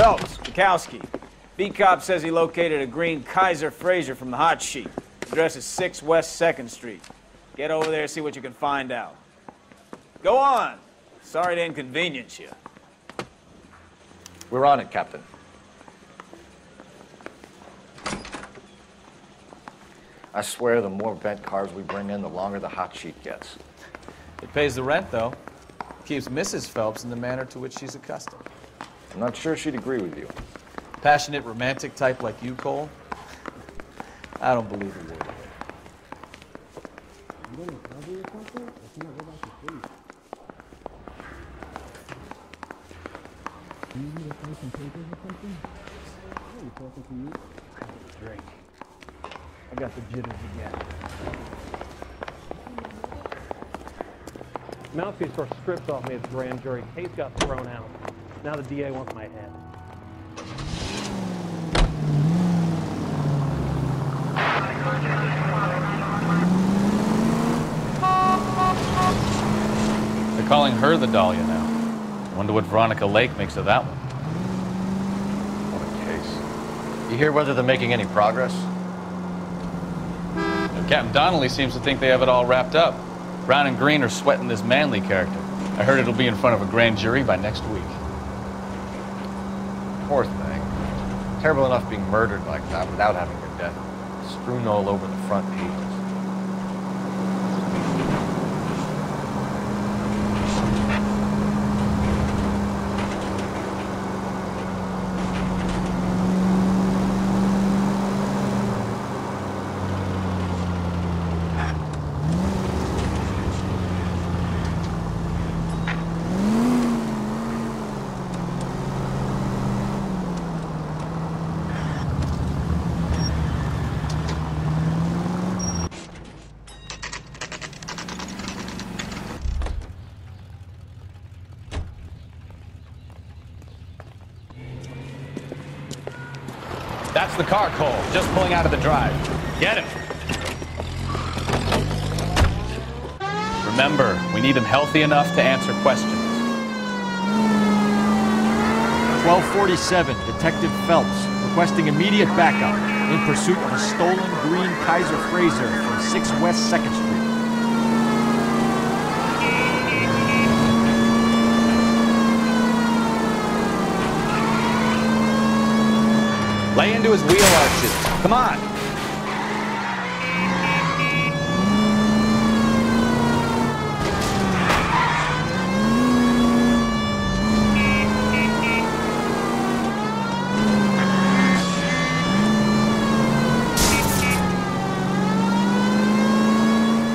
Phelps, Bekowsky. B-Cop says he located a green Kaiser Frazer from the hot sheet. Address is 6 West 2nd Street. Get over there, see what you can find out. Go on. Sorry to inconvenience you. We're on it, Captain. I swear the more bent cars we bring in, the longer the hot sheet gets. It pays the rent, though. Keeps Mrs. Phelps in the manner to which she's accustomed. I'm not sure she'd agree with you. Passionate, romantic type like you, Cole? I don't believe a word of it. Drink. I got the jitters again. Mouthpiece sort of stripped off me as grand jury. Case got thrown out. Now the DA wants my head. They're calling her the Dahlia now. I Wonder what Veronica Lake makes of that one. What a case. You hear whether they're making any progress? Now, Captain Donnelly seems to think they have it all wrapped up. Brown and Green are sweating this manly character. I heard it'll be in front of a grand jury by next week. Poor thing. Terrible enough being murdered like that without having your death strewn all over the front pages. That's the car, Cole. Just pulling out of the drive. Get him. Remember, we need him healthy enough to answer questions. 1247, Detective Phelps, requesting immediate backup in pursuit of a stolen green Kaiser Frazer from 6 West 2nd Street. Lay into his wheel arches. Come on.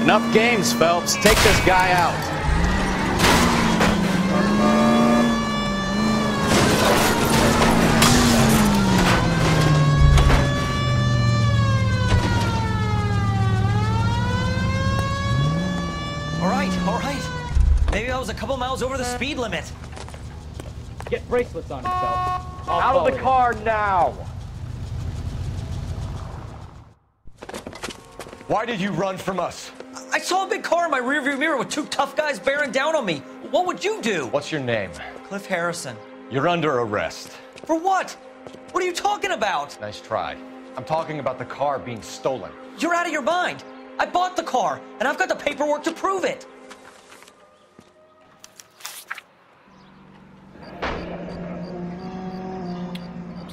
Enough games, Phelps. Take this guy out. Couple miles over the uh-huh. speed limit. Get bracelets on yourself. I'll Out of the follow you. car now! Why did you run from us? I saw a big car in my rearview mirror with two tough guys bearing down on me. What would you do? What's your name? Cliff Harrison. You're under arrest. For what? What are you talking about? Nice try. I'm talking about the car being stolen. You're out of your mind. I bought the car, and I've got the paperwork to prove it.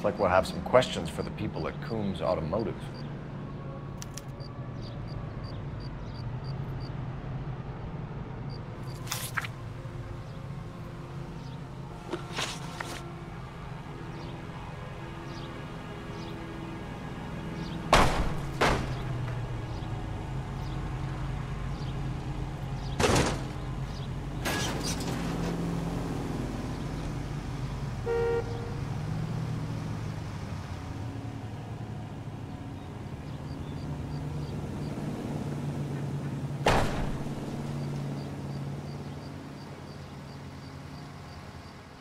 Looks like we'll have some questions for the people at Coombs Automotive.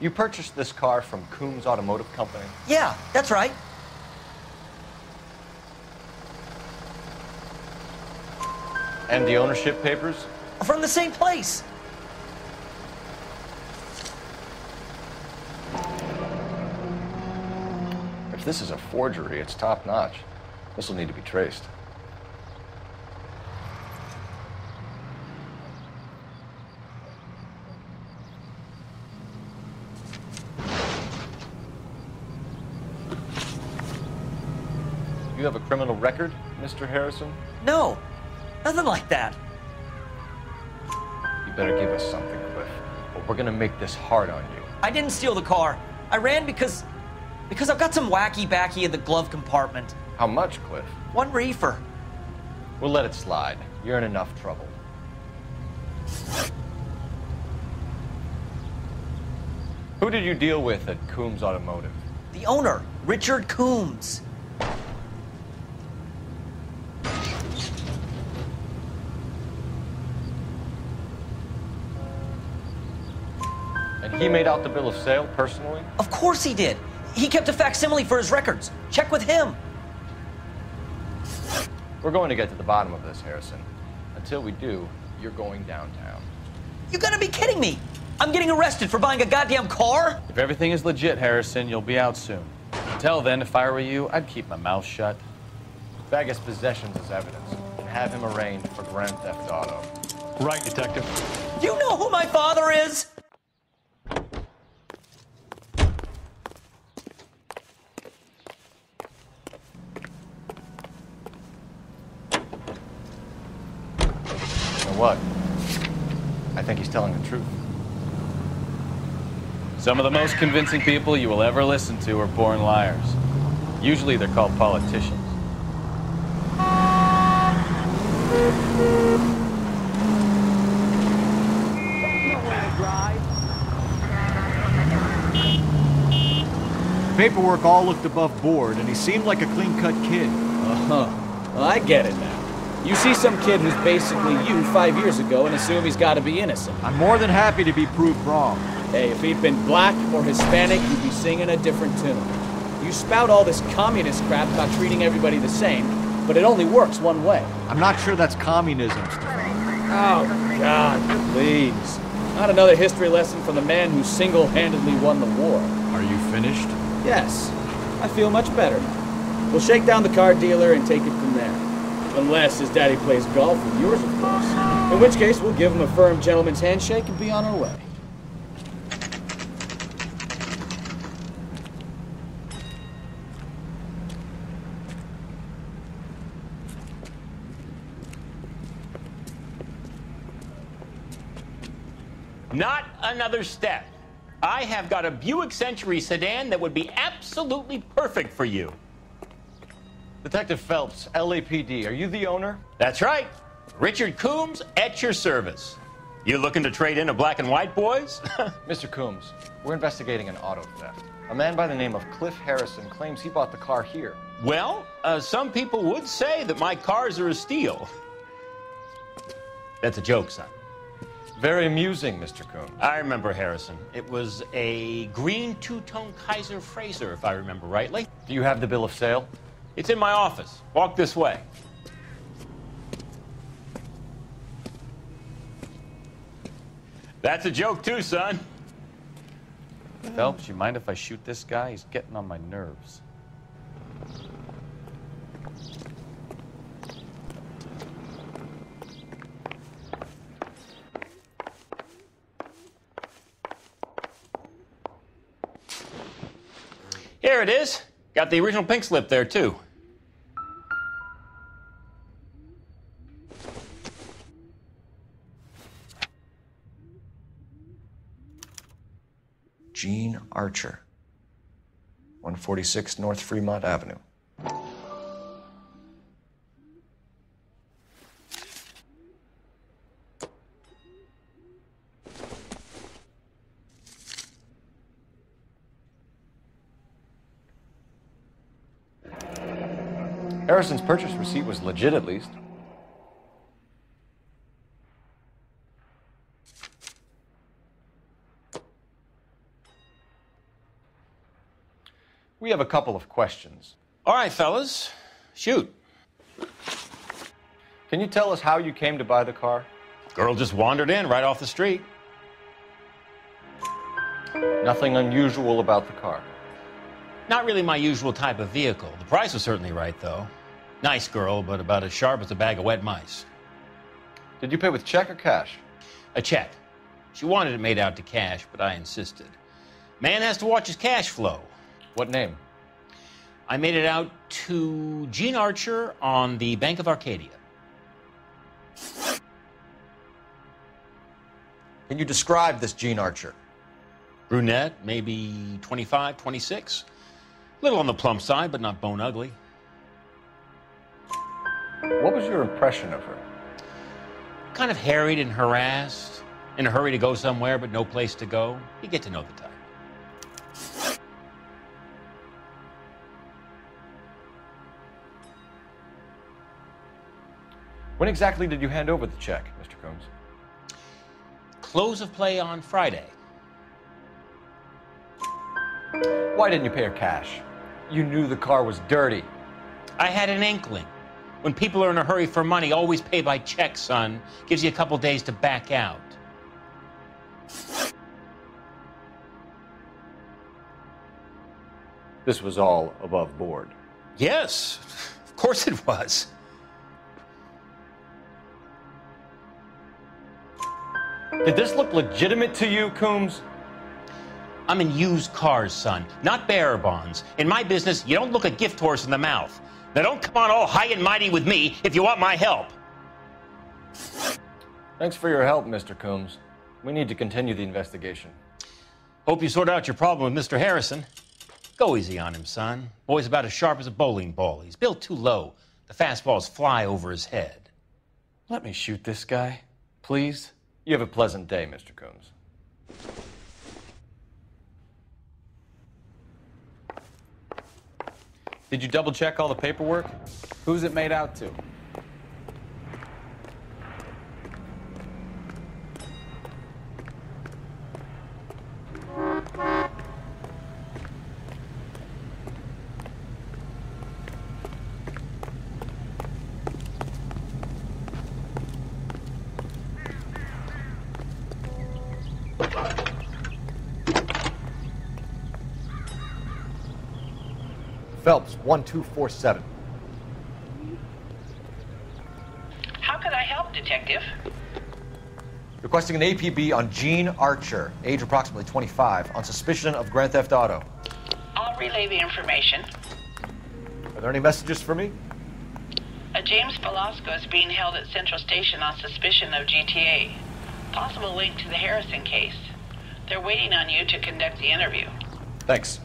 You purchased this car from Coombs Automotive Company? Yeah, that's right. And the ownership papers? From the same place. If this is a forgery, it's top notch. This will need to be traced. You have a criminal record, Mr. Harrison? No, nothing like that. You better give us something, Cliff, or we're gonna make this hard on you. I didn't steal the car. I ran because. because I've got some wacky backy in the glove compartment. How much, Cliff? One reefer. We'll let it slide. You're in enough trouble. Who did you deal with at Coombs Automotive? The owner, Richard Coombs. He made out the bill of sale personally? Of course he did. He kept a facsimile for his records. Check with him. We're going to get to the bottom of this, Harrison. Until we do, you're going downtown. You gotta be kidding me. I'm getting arrested for buying a goddamn car? If everything is legit, Harrison, you'll be out soon. Until then, if I were you, I'd keep my mouth shut. Bag his possessions as evidence and have him arraigned for grand theft auto. Right, Detective. You know who my father is? What? I think he's telling the truth. Some of the most convincing people you will ever listen to are born liars. Usually they're called politicians. Paperwork all looked above board, and he seemed like a clean-cut kid. Uh-huh. Well, I get it now. You see some kid who's basically you five years ago and assume he's got to be innocent. I'm more than happy to be proved wrong. Hey, if he'd been black or Hispanic, you'd be singing a different tune. You spout all this communist crap about treating everybody the same, but it only works one way. I'm not sure that's communism. Oh, God, please. Not another history lesson from the man who single-handedly won the war. Are you finished? Yes, I feel much better. We'll shake down the car dealer and take it from there. Unless his daddy plays golf with yours, of course. In which case, we'll give him a firm gentleman's handshake and be on our way. Not another step. I have got a Buick Century sedan that would be absolutely perfect for you. Detective Phelps, LAPD, are you the owner? That's right. Richard Coombs at your service. You looking to trade in a black and white, boys? Mr. Coombs, we're investigating an auto theft. A man by the name of Cliff Harrison claims he bought the car here. well, uh, some people would say that my cars are a steal. That's a joke, son. Very amusing, Mr. Coombs. I remember Harrison. It was a green two-tone Kaiser Frazer, if I remember rightly. Do you have the bill of sale? It's in my office. Walk this way. That's a joke too, son. Phelps, you mind if I shoot this guy? He's getting on my nerves. Here it is. Got the original pink slip there too. Gene Archer, 146 North Fremont Avenue. Harrison's purchase receipt was legit, at least. We have a couple of questions. All right, fellas, shoot. Can you tell us how you came to buy the car? Girl just wandered in right off the street. Nothing unusual about the car. Not really my usual type of vehicle. The price was certainly right, though. Nice girl, but about as sharp as a bag of wet mice. Did you pay with check or cash? A check. She wanted it made out to cash, but I insisted. Man has to watch his cash flow. What name? I made it out to Gene Archer on the Bank of Arcadia. Can you describe this Gene Archer? Brunette, maybe 25, 26. Little on the plump side, but not bone ugly. What was your impression of her? Kind of harried and harassed, in a hurry to go somewhere, but no place to go. You get to know the type. When exactly did you hand over the check, Mr. Coombs? Close of play on Friday. Why didn't you pay her cash? You knew the car was dirty. I had an inkling. When people are in a hurry for money, always pay by check, son. Gives you a couple days to back out. This was all above board. Yes, of course it was. Did this look legitimate to you, Coombs? I'm in used cars, son, not bearer bonds. In my business, you don't look a gift horse in the mouth. Now don't come on all high and mighty with me if you want my help. Thanks for your help, Mr. Coombs. We need to continue the investigation. Hope you sort out your problem with Mr. Harrison. Go easy on him, son. Boy's about as sharp as a bowling ball. He's built too low. The fastballs fly over his head. Let me shoot this guy, please. You have a pleasant day, Mr. Coombs. Did you double check all the paperwork? Who's it made out to? Phelps, 1247. How can I help, Detective? Requesting an APB on Gene Archer, age approximately 25, on suspicion of Grand Theft Auto. I'll relay the information. Are there any messages for me? A James Velasco is being held at Central Station on suspicion of GTA. Possible link to the Harrison case. They're waiting on you to conduct the interview. Thanks.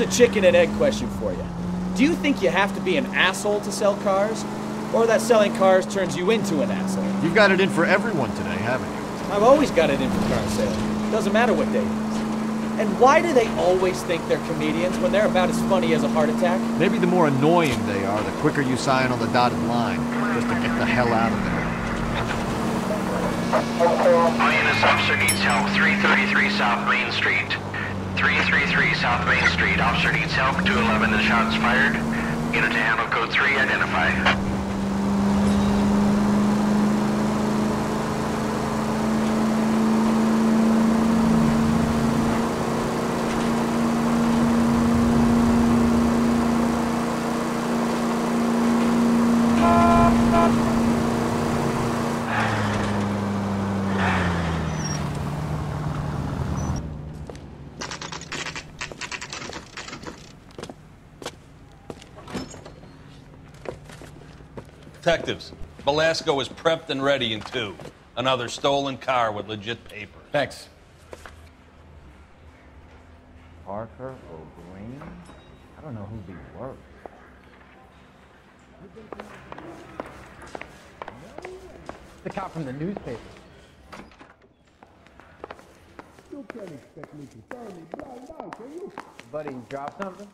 Here's a chicken and egg question for you. Do you think you have to be an asshole to sell cars? Or that selling cars turns you into an asshole? You've got it in for everyone today, haven't you? I've always got it in for car sales. Doesn't matter what day it is. And why do they always think they're comedians when they're about as funny as a heart attack? Maybe the more annoying they are, the quicker you sign on the dotted line, just to get the hell out of there. All units, officer needs help. 333 South Main Street. 333 South Main Street. Officer needs help. 211, the shots fired. Unit to handle code 3, identify. Detectives, Velasco is prepped and ready in two. Another stolen car with legit papers. Thanks. Parker O'Green? I don't know who'd be worse. The cop from the newspaper. You can't expect me to turn me blind eye, can you? Buddy, drop something?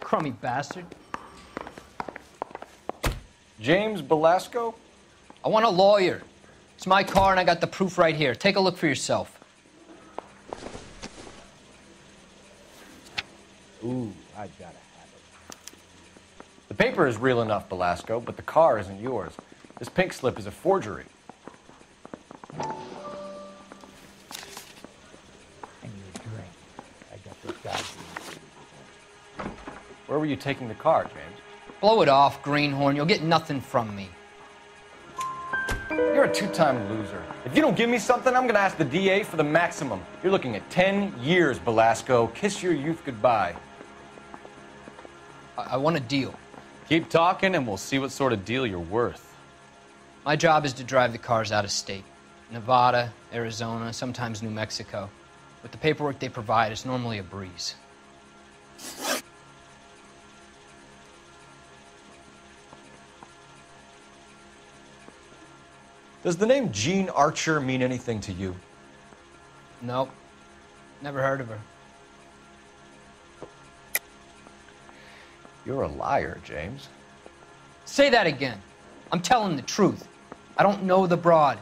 crummy bastard. James Velasco? I want a lawyer. It's my car and I got the proof right here. Take a look for yourself. Ooh, I gotta have it. The paper is real enough, Velasco, but the car isn't yours. This pink slip is a forgery. I need a drink. I got this guy. Where were you taking the car, James? Blow it off, Greenhorn. You'll get nothing from me. You're a two-time loser. If you don't give me something, I'm gonna ask the DA for the maximum. You're looking at 10 years, Velasco. Kiss your youth goodbye. I, I want a deal. Keep talking and we'll see what sort of deal you're worth. My job is to drive the cars out of state. Nevada, Arizona, sometimes New Mexico. With the paperwork they provide, it's normally a breeze. Does the name Jean Archer mean anything to you? Nope. Never heard of her. You're a liar, James. Say that again. I'm telling the truth. I don't know the broad.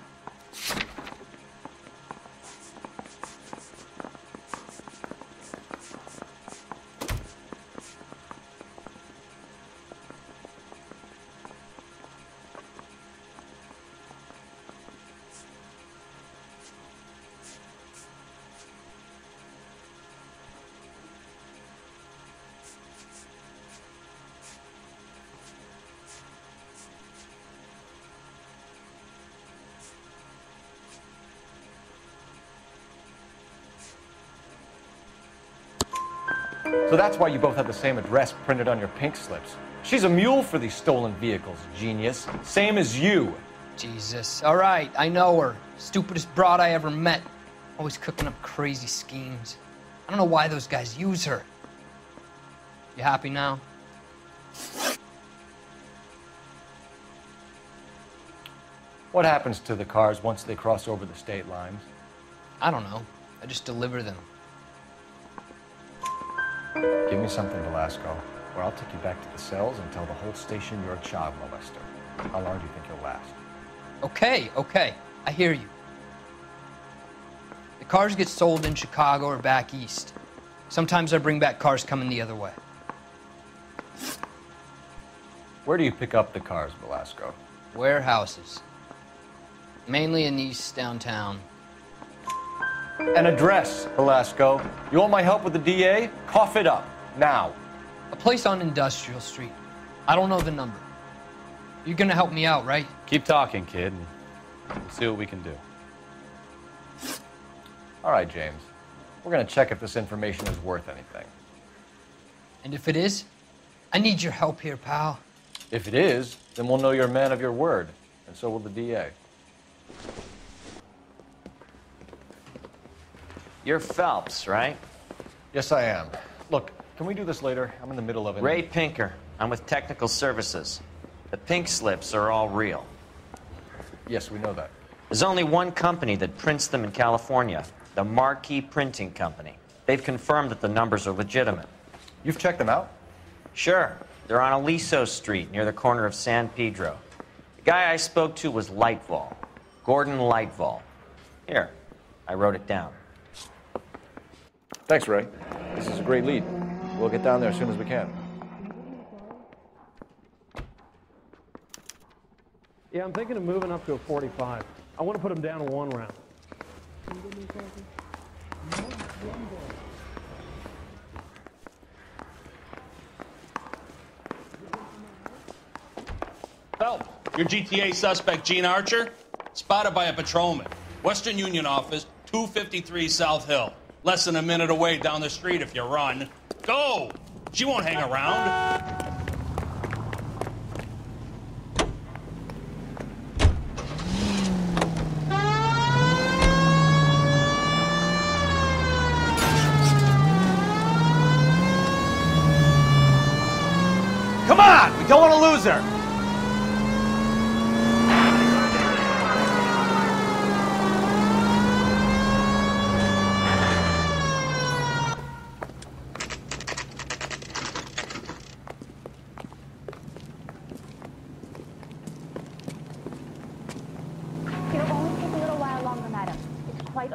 That's why you both have the same address printed on your pink slips. She's a mule for these stolen vehicles, genius. Same as you. Jesus. All right, I know her. Stupidest broad I ever met. Always cooking up crazy schemes. I don't know why those guys use her. You happy now? What happens to the cars once they cross over the state lines? I don't know. I just deliver them. Give me something, Velasco, or I'll take you back to the cells and tell the whole station you're a child molester. How long do you think you'll last? Okay, okay. I hear you. The cars get sold in Chicago or back east. Sometimes I bring back cars coming the other way. Where do you pick up the cars, Velasco? Warehouses. Mainly in East downtown. An address, Velasco. You want my help with the DA? Cough it up, now. A place on Industrial Street. I don't know the number. You're gonna help me out, right? Keep talking, kid, and we'll see what we can do. All right, James. We're gonna check if this information is worth anything. And if it is, I need your help here, pal. If it is, then we'll know you're a man of your word, and so will the DA. You're Phelps, right? Yes, I am. Look, can we do this later? I'm in the middle of it. Ray Pinker. I'm with Technical Services. The pink slips are all real. Yes, we know that. There's only one company that prints them in California, the Marquee Printing Company. They've confirmed that the numbers are legitimate. You've checked them out? Sure. They're on Aliso Street near the corner of San Pedro. The guy I spoke to was Lightfall, Gordon Lightfall. Here, I wrote it down. Thanks, Ray. This is a great lead. We'll get down there as soon as we can. Yeah, I'm thinking of moving up to a 45. I want to put him down in one round. Help! Your GTA suspect, Gene Archer, spotted by a patrolman. Western Union office, 253 South Hill. Less than a minute away down the street if you run. Go! She won't hang around. Come on! We don't want to lose her!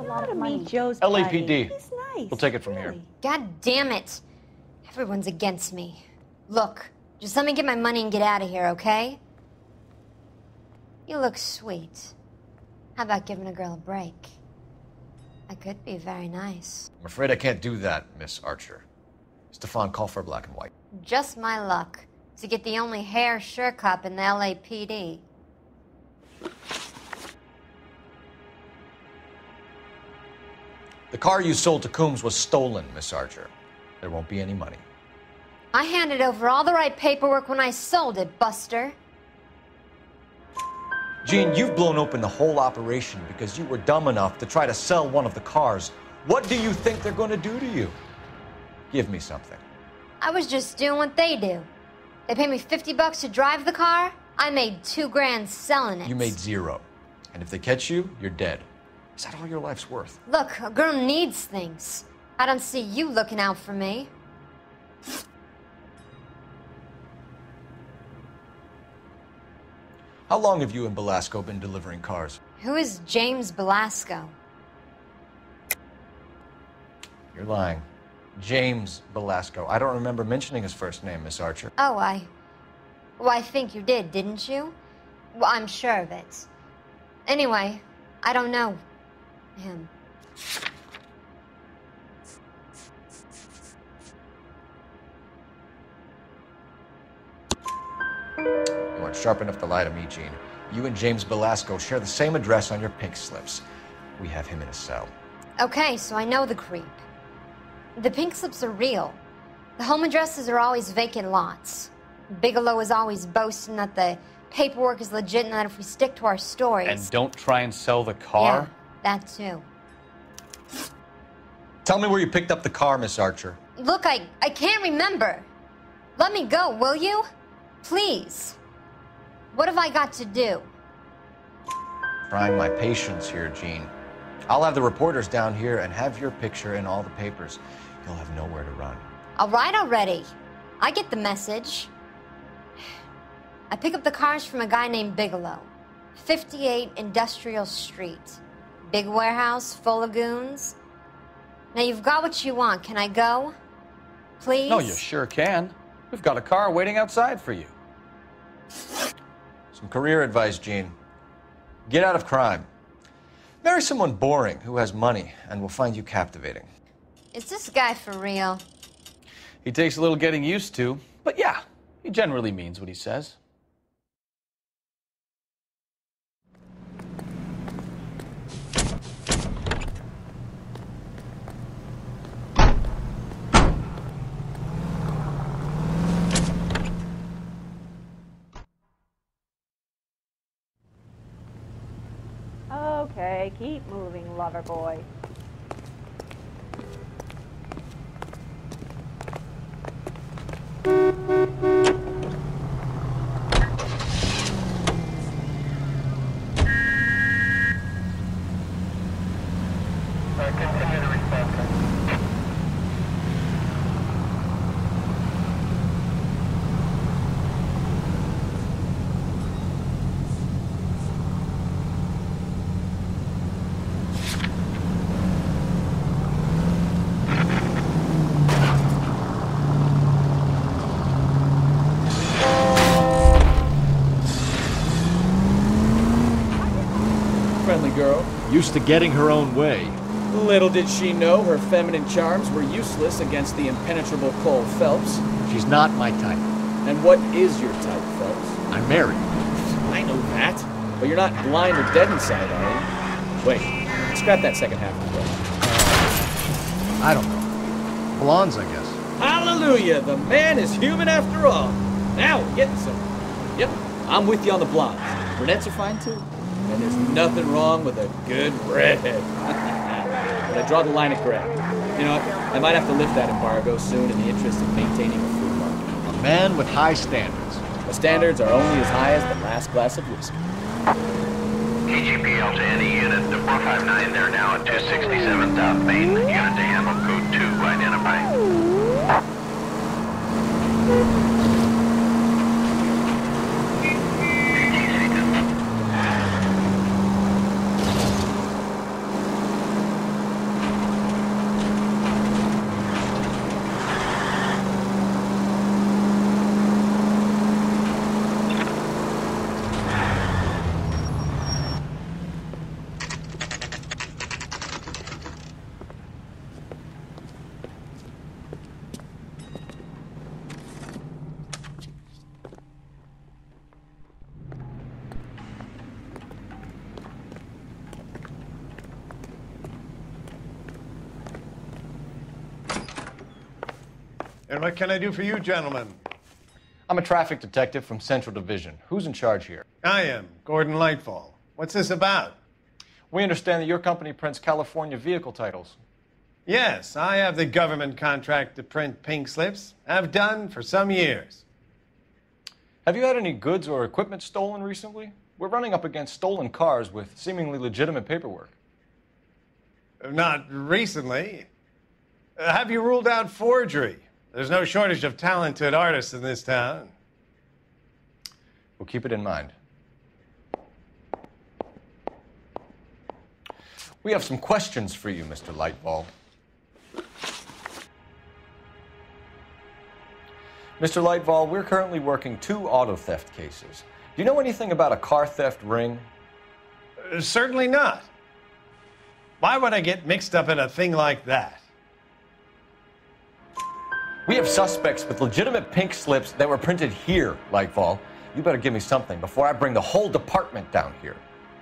To meet Joe's LAPD. He's nice. We'll take it from here. God damn it. Everyone's against me. Look, just let me get my money and get out of here, okay? You look sweet. How about giving a girl a break? I could be very nice. I'm afraid I can't do that, Miss Archer. Stefan, call for black and white. Just my luck to get the only hair sure cop in the LAPD. The car you sold to Coombs was stolen, Miss Archer. There won't be any money. I handed over all the right paperwork when I sold it, Buster. Gene, you've blown open the whole operation because you were dumb enough to try to sell one of the cars. What do you think they're going to do to you? Give me something. I was just doing what they do. They paid me 50 bucks to drive the car. I made two grand selling it. You made zero. And if they catch you, you're dead. Is that all your life's worth? Look, a girl needs things. I don't see you looking out for me. How long have you and Velasco been delivering cars? Who is James Velasco? You're lying. James Velasco. I don't remember mentioning his first name, Miss Archer. Oh, I. Well, I think you did, didn't you? Well, I'm sure of it. Anyway, I don't know him. You aren't sharp enough to lie to me, Gene. You and James Velasco share the same address on your pink slips. We have him in a cell. Okay, so I know the creep. The pink slips are real. The home addresses are always vacant lots. Bigelow is always boasting that the paperwork is legit and that if we stick to our stories. And don't try and sell the car. Yeah, that too. Tell me where you picked up the car, Miss Archer. Look, I, I can't remember. Let me go, will you? Please. What have I got to do? Trying my patience here, Gene. I'll have the reporters down here and have your picture in all the papers. You'll have nowhere to run. All right already. I get the message. I pick up the cars from a guy named Bigelow. 58 Industrial Street. Big warehouse full of goons. Now you've got what you want. Can I go? Please? No, you sure can. We've got a car waiting outside for you. Some career advice, Gene. Get out of crime. Marry someone boring who has money and will find you captivating. Is this guy for real? He takes a little getting used to, but yeah, he generally means what he says. Okay, keep moving, lover boy. Girl. Used to getting her own way. Little did she know her feminine charms were useless against the impenetrable Cole Phelps. She's not my type. And what is your type, Phelps? I'm married. I know that. But you're not blind or dead inside, are you? Wait, scrap that second half of the question. I don't know. Blondes, I guess. Hallelujah! The man is human after all. Now we're getting somewhere. Yep, I'm with you on the blondes. Brunettes are fine too. And there's nothing wrong with a good redhead. but I draw the line at gray. You know? I might have to lift that embargo soon in the interest of maintaining a food market. A man with high standards. The standards are only as high as the last glass of whiskey. KGPL to any unit, the 459, they're now at 267 South Main. Unit to handle code 2, identify. And what can I do for you, gentlemen? I'm a traffic detective from Central Division. Who's in charge here? I am, Gordon Lightfall. What's this about? We understand that your company prints California vehicle titles. Yes, I have the government contract to print pink slips. I've done for some years. Have you had any goods or equipment stolen recently? We're running up against stolen cars with seemingly legitimate paperwork. Not recently. Uh, have you ruled out forgery? There's no shortage of talented artists in this town. We'll keep it in mind. We have some questions for you, Mr. Lightfall. Mr. Lightfall, we're currently working two auto theft cases. Do you know anything about a car theft ring? Uh, certainly not. Why would I get mixed up in a thing like that? We have suspects with legitimate pink slips that were printed here, Lightfall. You better give me something before I bring the whole department down here.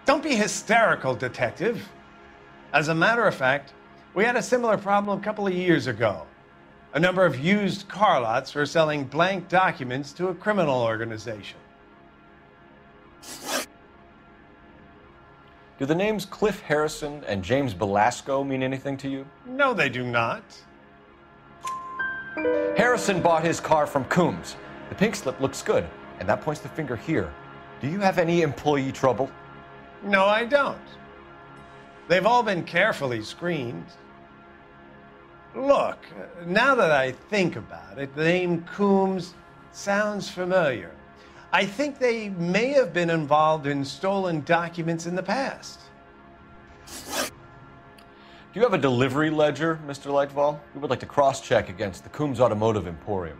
Don't be hysterical, Detective. As a matter of fact, we had a similar problem a couple of years ago. A number of used car lots were selling blank documents to a criminal organization. Do the names Cliff Harrison and James Velasco mean anything to you? No, they do not. Harrison bought his car from Coombs. The pink slip looks good, and that points the finger here. Do you have any employee trouble? No, I don't. They've all been carefully screened. Look, now that I think about it, the name Coombs sounds familiar. I think they may have been involved in stolen documents in the past. Do you have a delivery ledger, Mr. Lightfall? We would like to cross check against the Coombs Automotive Emporium.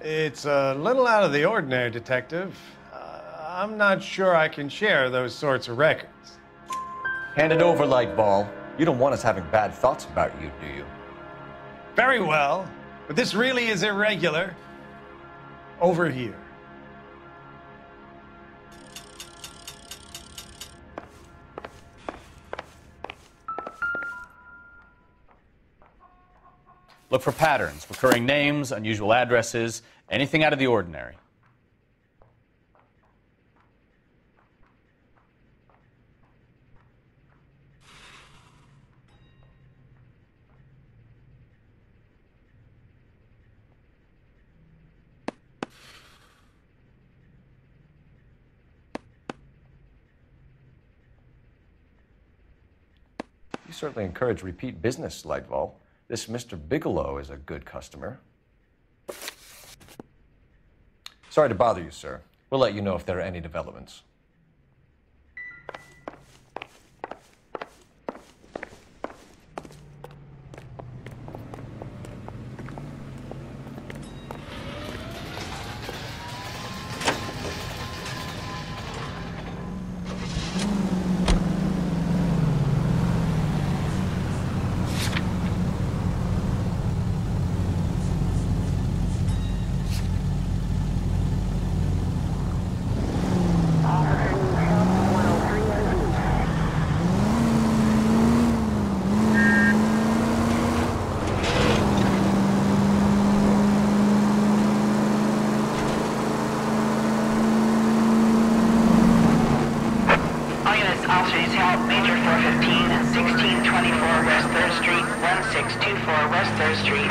It's a little out of the ordinary, Detective. Uh, I'm not sure I can share those sorts of records. Hand it over, Lightfall. You don't want us having bad thoughts about you, do you? Very well, but this really is irregular. Over here. Look for patterns, recurring names, unusual addresses, anything out of the ordinary. You certainly encourage repeat business, Lightfall. This Mr. Bigelow is a good customer. Sorry to bother you, sir. We'll let you know if there are any developments. All units, officer detail, Major 415, 1624 West 3rd Street, 1624 West 3rd Street.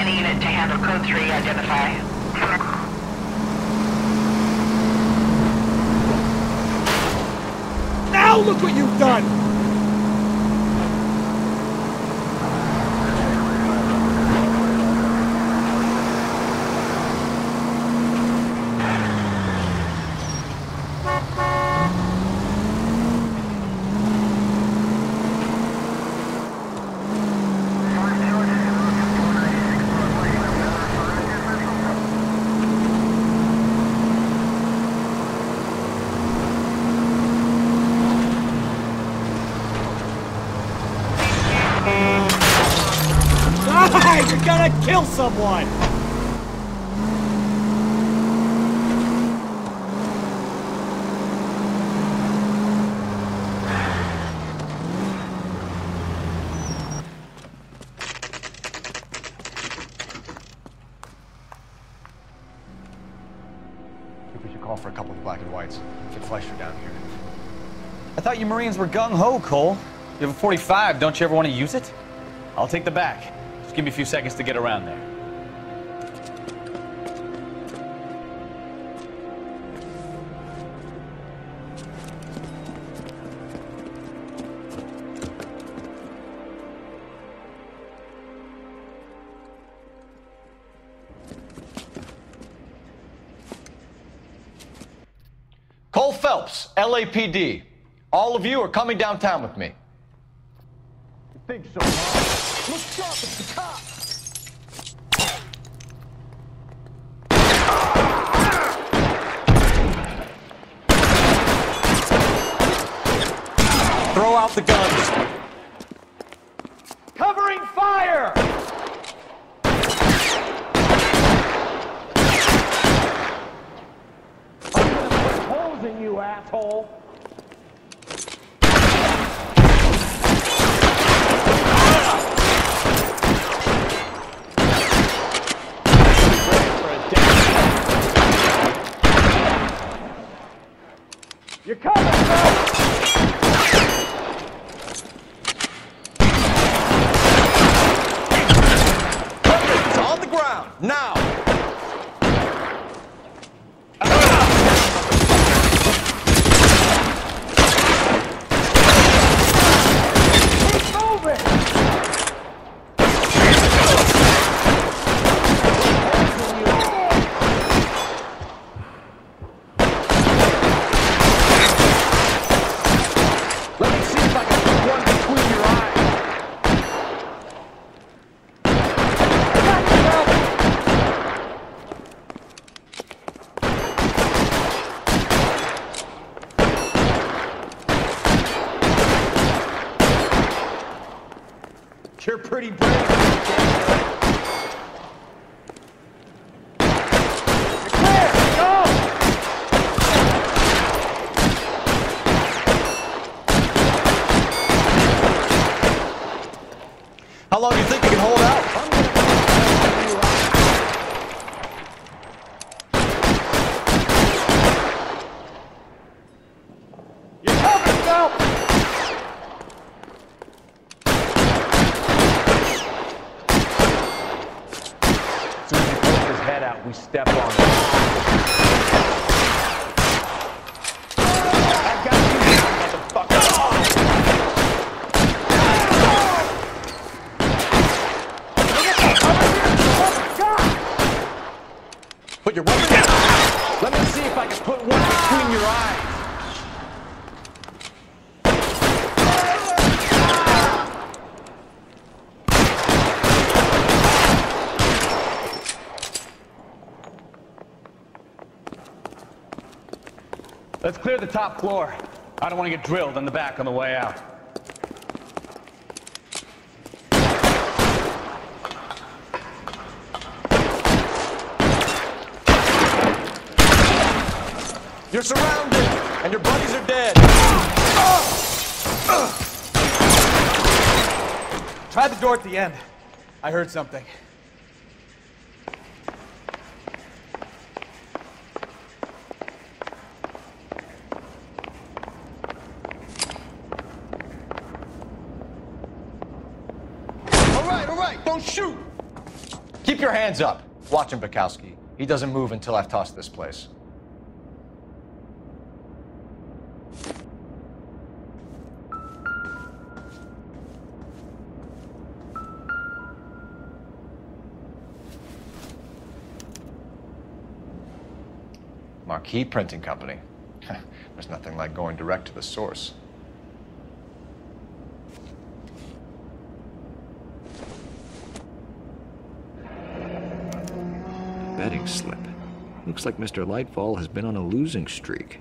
Any unit to handle code 3, identify. Now look what you've done! kill someone! for a couple of black and whites. Get Fleischer down here. I thought you Marines were gung-ho, Cole. You have a 45, don't you ever want to use it? I'll take the back. Give me a few seconds to get around there. Cole Phelps, LAPD. All of you are coming downtown with me. Think so, huh? Look sharp, it's the cop! Throw out the guns. Covering fire! I'm gonna put holes in you, asshole! You're coming, bro! It's on the ground, now! Let me see if I can put one between your eyes. You're pretty brave. How long do you think you can hold out? You're coming, Phelps! As soon as he pokes his head out, we step on him. Put Let me see if I can put one between your eyes. Let's clear the top floor. I don't want to get drilled in the back on the way out. You're surrounded, and your buddies are dead. Try the door at the end. I heard something. All right, all right, don't shoot. Keep your hands up. Watch him, Bekowsky. He doesn't move until I've tossed this place. Marquee Printing Company. There's nothing like going direct to the source. Betting slip. Looks like Mr. Lightfall has been on a losing streak.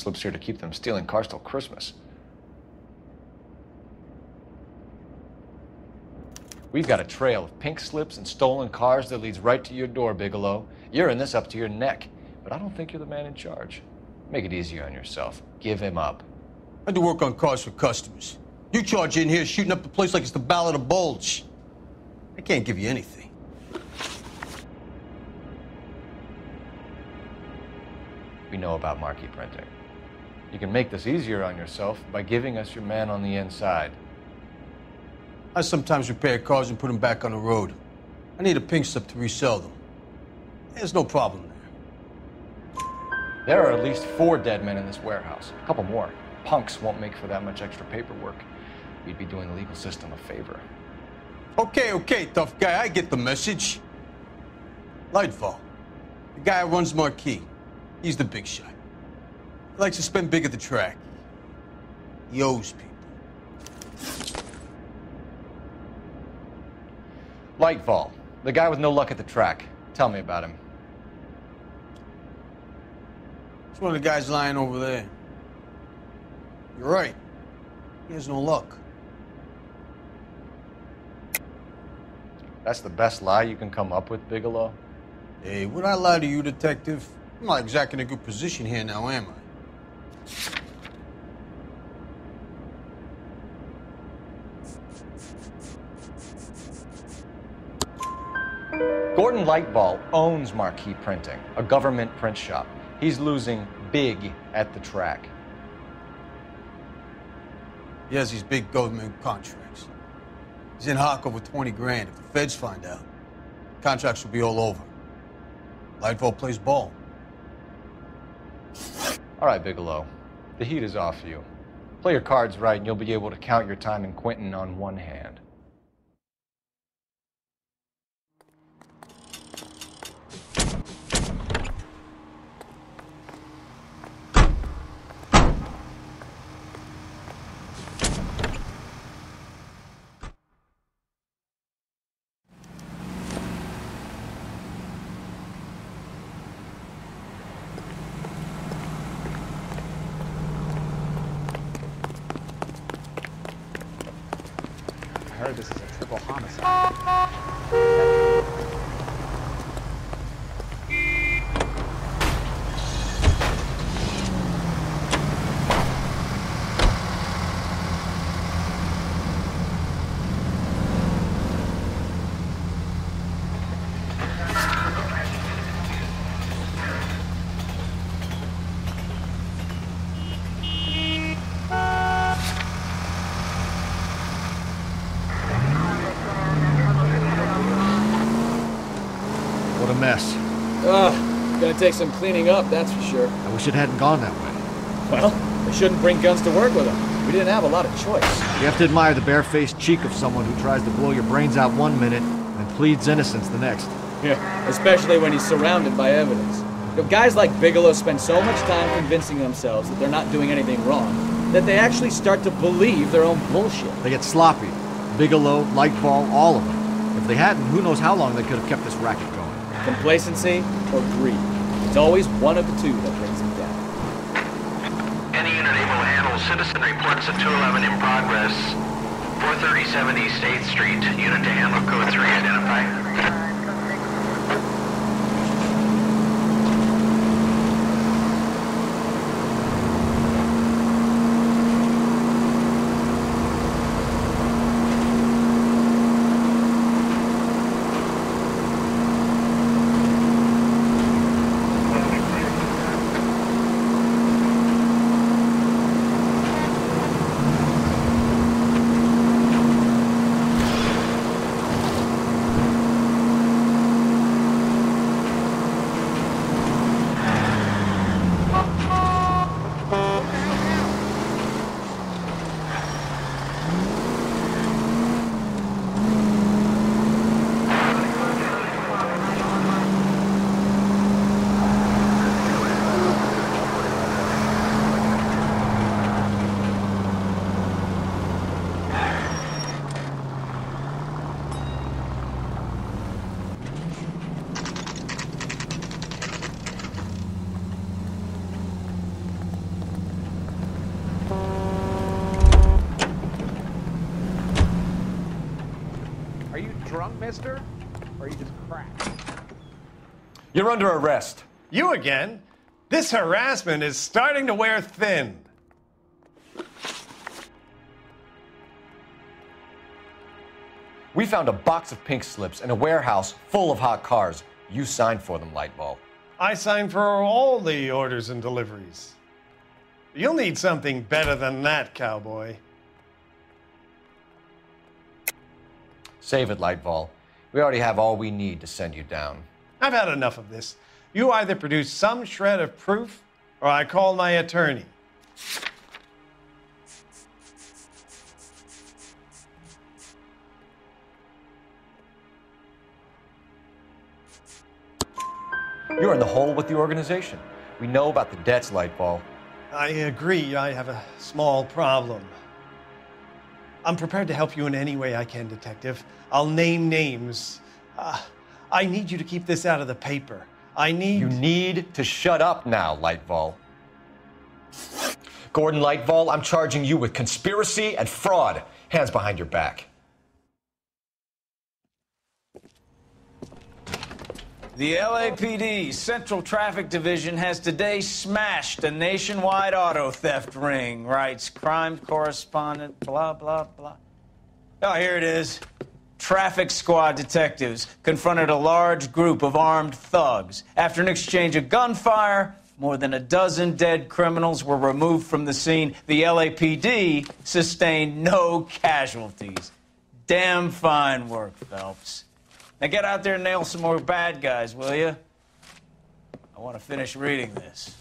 Slips here to keep them stealing cars till Christmas. We've got a trail of pink slips and stolen cars that leads right to your door, Bigelow. You're in this up to your neck, but I don't think you're the man in charge. Make it easier on yourself. Give him up. I do work on cars for customers. You charge in here shooting up the place like it's the Ballad of Bulge. I can't give you anything. We know about marquee printing. You can make this easier on yourself by giving us your man on the inside. I sometimes repair cars and put them back on the road. I need a pink slip to resell them. There's no problem there. There are at least four dead men in this warehouse. A couple more. Punks won't make for that much extra paperwork. We'd be doing the legal system a favor. Okay, okay, tough guy, I get the message. Lightfall, the guy who runs Marquee. He's the big shot. He likes to spend big at the track. He owes people. Lightfall, the guy with no luck at the track. Tell me about him. It's one of the guys lying over there. You're right. He has no luck. That's the best lie you can come up with, Bigelow? Hey, would I lie to you, detective? I'm not exactly in a good position here now, am I? Gordon Lightfall owns Marquee Printing, a government print shop. He's losing big at the track. He has these big government contracts. He's in hock over 20 grand. If the feds find out, contracts will be all over. Lightfall plays ball. All right, Bigelow. The heat is off you. Play your cards right, and you'll be able to count your time in Quentin on one hand. I heard this is a triple homicide. What a mess. Ugh, gonna take some cleaning up, that's for sure. I wish it hadn't gone that way. Well, they shouldn't bring guns to work with them. We didn't have a lot of choice. You have to admire the barefaced cheek of someone who tries to blow your brains out one minute and pleads innocence the next. Yeah, especially when he's surrounded by evidence. You know, guys like Bigelow spend so much time convincing themselves that they're not doing anything wrong that they actually start to believe their own bullshit. They get sloppy. Bigelow, Lightfall, all of them. If they hadn't, who knows how long they could have kept this racket going. Complacency or greed. It's always one of the two that brings him down. Any unit able to handle citizen reports of 211 in progress. 437 East 8th Street. Unit to handle code 3 identify. Are you drunk, mister? Or are you just cracked? You're under arrest. You again? This harassment is starting to wear thin. We found a box of pink slips in a warehouse full of hot cars. You signed for them, Lightfall. I signed for all the orders and deliveries. You'll need something better than that, cowboy. Save it, Lightfall. We already have all we need to send you down. I've had enough of this. You either produce some shred of proof, or I call my attorney. You're in the hole with the organization. We know about the debts, Lightfall. I agree, I have a small problem. I'm prepared to help you in any way I can, Detective. I'll name names. Uh, I need you to keep this out of the paper. I need. You need to shut up now, Lightfall. Gordon Lightfall, I'm charging you with conspiracy and fraud. Hands behind your back. The LAPD Central Traffic Division has today smashed a nationwide auto theft ring, writes crime correspondent, blah, blah, blah. Oh, here it is. Traffic squad detectives confronted a large group of armed thugs. After an exchange of gunfire, more than a dozen dead criminals were removed from the scene. The LAPD sustained no casualties. Damn fine work, Phelps. Now get out there and nail some more bad guys, will you? I want to finish reading this.